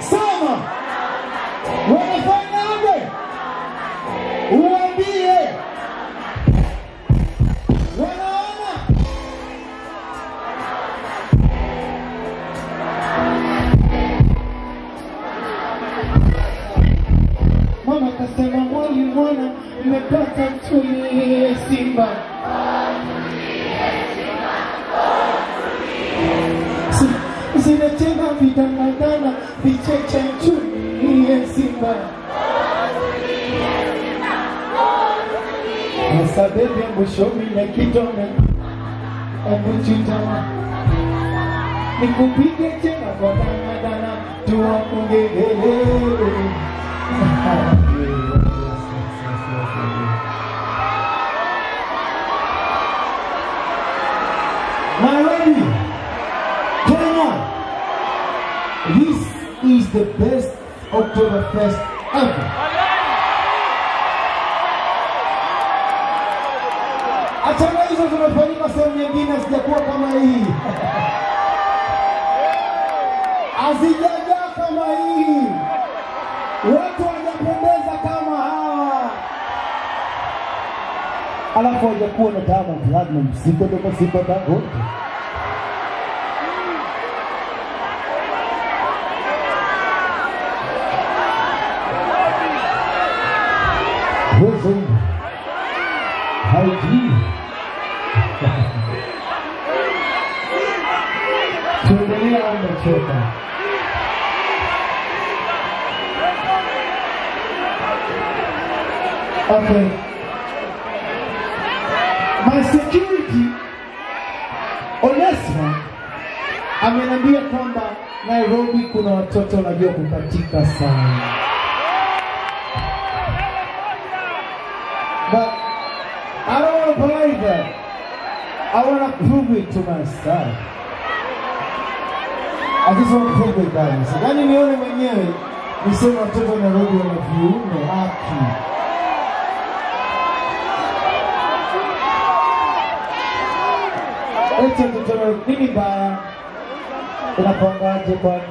Sama wanafanyaje? Uambie mmepata mtumie Simba. Si- Zinacheza vidangadana vicheche mtumie Simba. Sasa bebe na kitone Emuchutama Nikupige tena kwa dangadana Tuwakungegele the best Oktoberfest ever. Achana hizo zimefanyika sehemu nyingine, kama hii, kama hii, watu wajapendeza kama hawa, alafu wajakuwa na Diamond Platinum, siko doko siko. Wilson haijui tuendelea au umechoka? Okay. My security Onesma ameniambia kwamba Nairobi kuna watoto wanajua kukatika sana. Don't believe that. I want to prove it to myself. I just want to prove it guys. Yaani nione mwenyewe niseme watoto wa Nairobi wana viuno haki. Eti mtoto nini baya? Unapangaje kwani?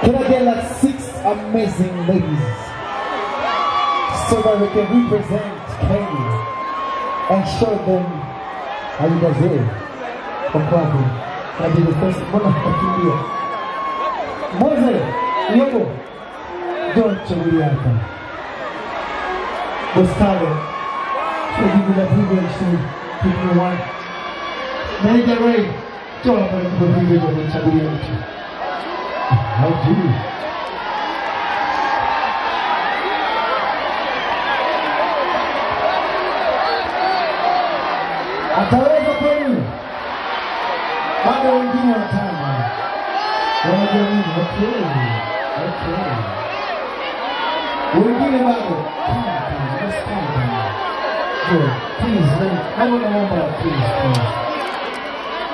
Can I get like six amazing ladies so that we can represent Kenya and show them how you guys live? Kwa kweli, I did the first mbona nakimbia? Moze, Yogo, don't chawili hapa. Bostale, to give you the privilege to pick me one. Nikupe privilege ya kumchagulia mtu. How do you? Ataweza kweli? Bado wengine watano wanajua nini? Okay, okay. Wengine bado. Please, know about please, please.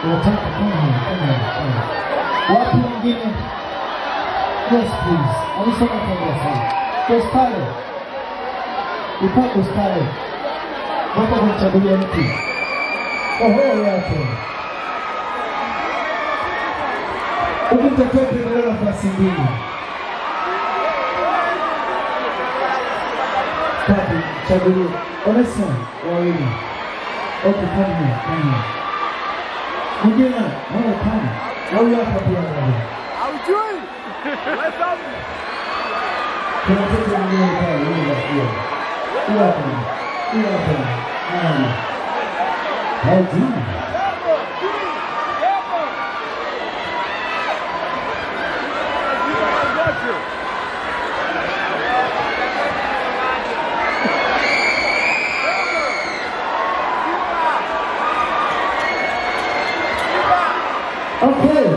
Unataka here, come here. Wapi wengine? Yes, please. Alisema kwamba sana. Postale. Upo postale. Wapa kumchagulia mtu. Ohoyo hapo. Ukimtakia pendeleo nafasi mbili. Kapi, chagulie. Onesa, wawili. Okay, kama, kama. Mwingine, mwana kama. Na huyo pia kama. Haujui. Kuna mtoto mwingine pale, yule ndio. Ila hapa. Ila hapa. Ngoja. Okay.